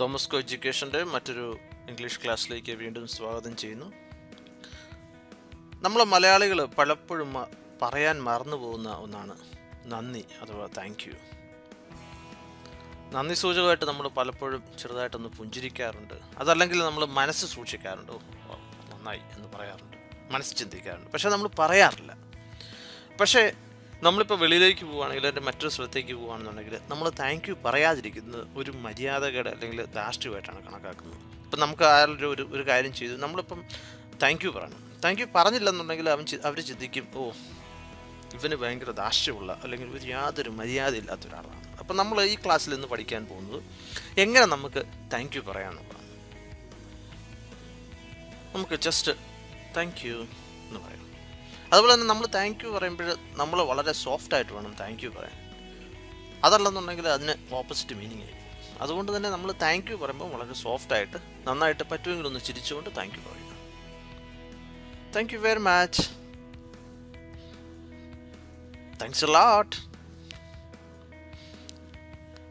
Thomas കോ എഡ്യൂക്കേഷന്റെ മറ്റൊരു English ക്ലാസ്സിലേക്ക് വീണ്ടും സ്വാഗതം ചെയ്യുന്നു. നമ്മൾ മലയാളികൾ പലപ്പോഴും പറയാൻ മറന്നു പോകുന്ന ഒന്നാണ് നന്ദി അഥവാ താങ്ക് യു നന്ദി സൂചകമായിട്ട് നമ്മൾ പലപ്പോഴും ചെറുതായിട്ടൊന്ന് പുഞ്ചിരിക്കാറുണ്ട്. അതല്ലെങ്കിൽ നമ്മൾ മനസ്സ് സൂക്ഷിക്കാറുണ്ട്. "ഓ, ഓ, നന്നായി എന്ന് പറയാറുണ്ട്. മനസ്സ് ചിന്തിക്കാറുണ്ട്. പക്ഷേ നമ്മൾ പറയാറില്ല. പക്ഷേ നമ്മളിപ്പോൾ വെളിയിലേക്ക് പോവുകയാണെങ്കിൽ അതിന്റെ മറ്റൊരു സ്ഥലത്തേക്ക് പോവുകയാണെന്നുണ്ടെങ്കിൽ നമ്മൾ താങ്ക് യു പറയാതിരിക്കുന്നത് ഒരു മര്യാദകട അല്ലെങ്കിൽ ധാർഷ്ട്യമായിട്ടാണ് കണക്കാക്കുന്നത്. ഇപ്പം നമുക്ക് ആരുടെ ഒരു ഒരു കാര്യം ചെയ്തു. നമ്മളിപ്പം താങ്ക് യു പറയണം. താങ്ക് യു പറഞ്ഞില്ലെന്നുണ്ടെങ്കിൽ അവൻ അവർ ചിന്തിക്കും ഓ ഇവന് ഭയങ്കര ധാർഷ്ട്യമുള്ള അല്ലെങ്കിൽ ഒരു യാതൊരു മര്യാദയില്ലാത്ത ഒരാളാണ്. അപ്പം നമ്മൾ ഈ ക്ലാസ്സിൽ നിന്ന് പഠിക്കാൻ പോകുന്നത് എങ്ങനെ നമുക്ക് താങ്ക് യു പറയാമെന്നുള്ളതാണ് നമുക്ക് ജസ്റ്റ് താങ്ക് യു എന്ന് പറയാം. അതുപോലെ തന്നെ നമ്മൾ താങ്ക് യു പറയുമ്പോൾ നമ്മൾ വളരെ സോഫ്റ്റ് ആയിട്ട് വേണം താങ്ക് യു പറയാൻ. അതല്ലെന്നുണ്ടെങ്കിൽ അതിന് ഓപ്പോസിറ്റ് മീനിങ് ആയി അതുകൊണ്ട് തന്നെ നമ്മൾ താങ്ക് യു പറയുമ്പോൾ വളരെ സോഫ്റ്റ് ആയിട്ട് നന്നായിട്ട് പറ്റുമെങ്കിൽ ഒന്ന് ചിരിച്ചുകൊണ്ട് താങ്ക് യു പറയുക. Thank you very much thanks a lot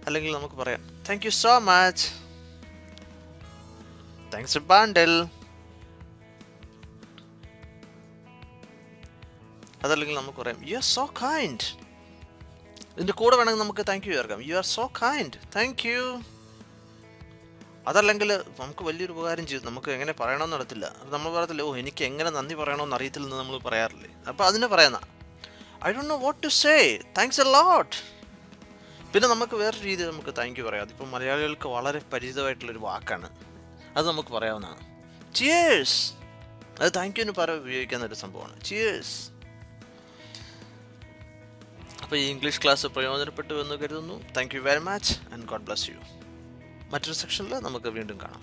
അല്ലെങ്കിൽ നമുക്ക് പറയാം thank you so much thanks a അതല്ലെങ്കിൽ നമുക്ക് പറയാം യു ആർ സോ കൈൻഡ് ഇതിന്റെ കൂടെ വേണമെങ്കിൽ നമുക്ക് താങ്ക് യു ചേർക്കാം. You are so kind thank you അതല്ലെങ്കിൽ നമുക്ക് വലിയൊരു ഉപകാരം ചെയ്തു. നമുക്ക് എങ്ങനെ പറയണമെന്ന് നടത്തില്ല അത് നമ്മൾ പറയത്തില്ല ഓ എനിക്ക് എങ്ങനെ നന്ദി പറയണമെന്ന് അറിയത്തില്ലെന്ന് നമ്മൾ പറയാറില്ലേ? അപ്പോൾ അതിനെ പറയുന്ന I don't know what to say thanks a lot പിന്നെ നമുക്ക് വേറൊരു രീതിയിൽ നമുക്ക് താങ്ക് യു പറയാം. അതിപ്പോൾ മലയാളികൾക്ക് വളരെ പരിചിതമായിട്ടുള്ളൊരു വാക്കാണ്. അത് നമുക്ക് പറയാവുന്നതാണ്. ചിയേഴ്സ് അത് താങ്ക് എന്ന് പറയാൻ ഉപയോഗിക്കുന്ന ഒരു സംഭവമാണ്. ചിയേഴ്സ് അപ്പോൾ ഈ ഇംഗ്ലീഷ് ക്ലാസ് പ്രയോജനപ്പെട്ടു എന്ന് കരുതുന്നു. Thank you very much and God bless you മറ്റൊരു സെക്ഷനിൽ നമുക്ക് വീണ്ടും കാണാം.